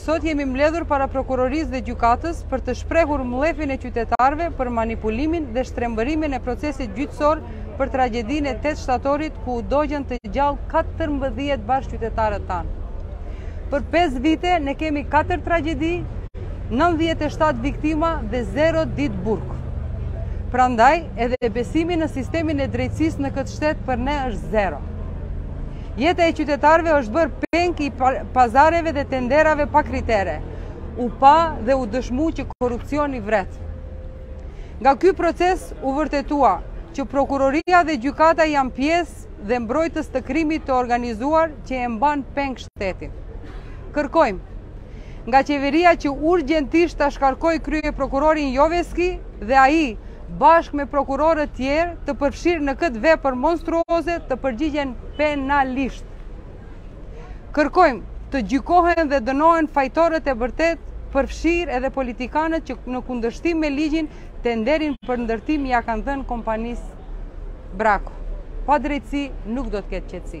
Sot jemi mbledhur para prokurorisë dhe gjykatës për të shprehur mllefin e qytetarëve për manipulimin dhe shtrembërimin e procesit gjyqësor për tragjedinë e 8 shtatorit ku u dogjën të gjallë 14 bashkëqytetarët tanë. Për 5 vite ne kemi 4 tragjedi, 97 viktima dhe 0 ditë burg. Prandaj edhe besimi në sistemin e drejtësisë në këtë shtet për ne është zero. Jeta e qytetarëve është bërë peng i pazareve dhe tenderave pa kritere. U pa dhe u dëshmu që korrupsioni vret. Nga ky proces u vërtetua që prokuroria dhe gjykata janë pjesë dhe mbrojtës të krimit të organizuar që e mban peng shtetin. Kërkojmë nga qeveria që urgjentisht ta shkarkojë kryeprokurorin Joveski dhe ai bashkë me prokurorët tjerë të përfshirë në këtë vepër monstruoze të përgjigjen penalisht. Kërkojmë të gjykohen dhe dënohen fajtorët e vërtetë përfshirë edhe politikanët që në kundërshtim me ligjin tenderin për ndërtim ia kanë dhënë kompanisë Brako. Pa drejtësi nuk do të ketë qetësi.